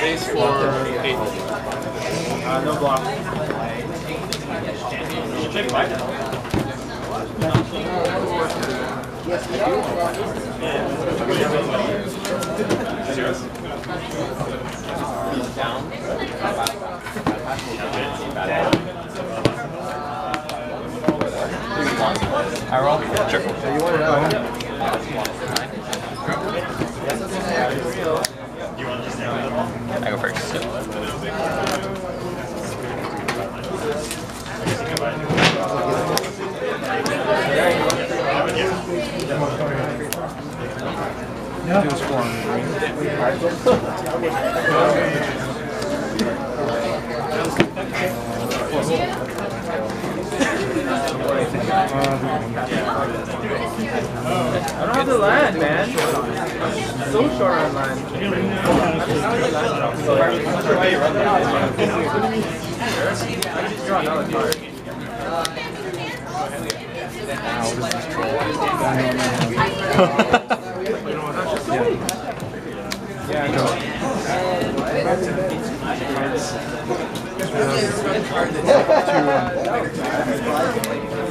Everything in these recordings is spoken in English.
Base for eight. Uh, no block. Check by I roll? Sure. So you want to know. I go first. Do score on the green. I don't have the land, man. I'm so short on land. I just draw another card. Yeah, I know.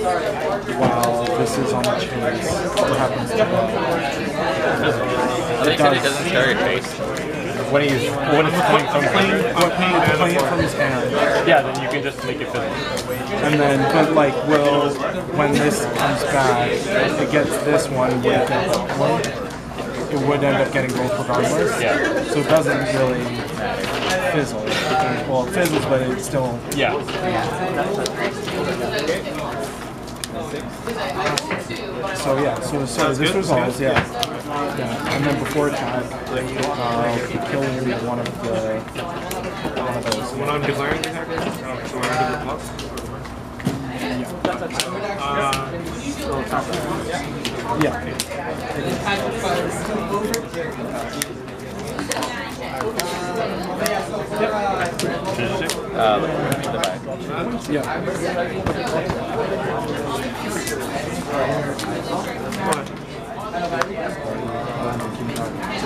while this is on the chase. What happens to I think that it doesn't start your face. When he's when it's coming from playing, I'm playing, playing it from his hand. yeah, then you can just make it physical. And then, but like, will, when this comes back, it gets this one, would it get one? It would end up getting both regardless. Yeah. So it doesn't really fizzle. Well, it fizzles, but it's still. Yeah. So yeah, so, so this resolves, yeah. yeah. And then before attack, uh, you kill one of the one of those. When I'm declaring the attacker, um, so I'm going to the top. Yeah. Uh, the back. Yeah.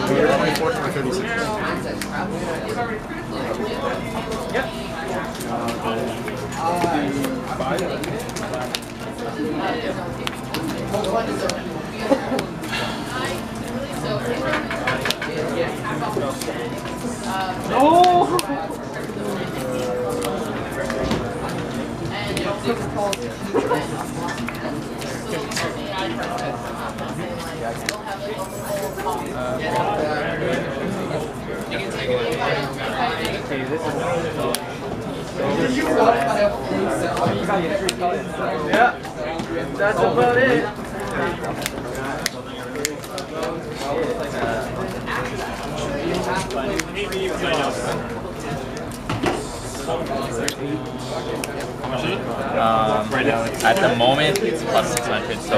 So you're Uh, yeah. That's about it. Um, at the moment, it's plus 600, so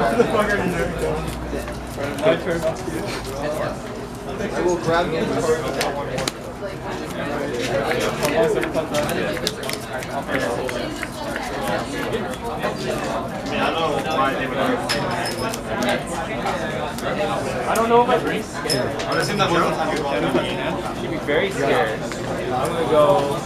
I will grab you. I don't know if I'd be scared. I assume that want I'd be very scared. I'm gonna go.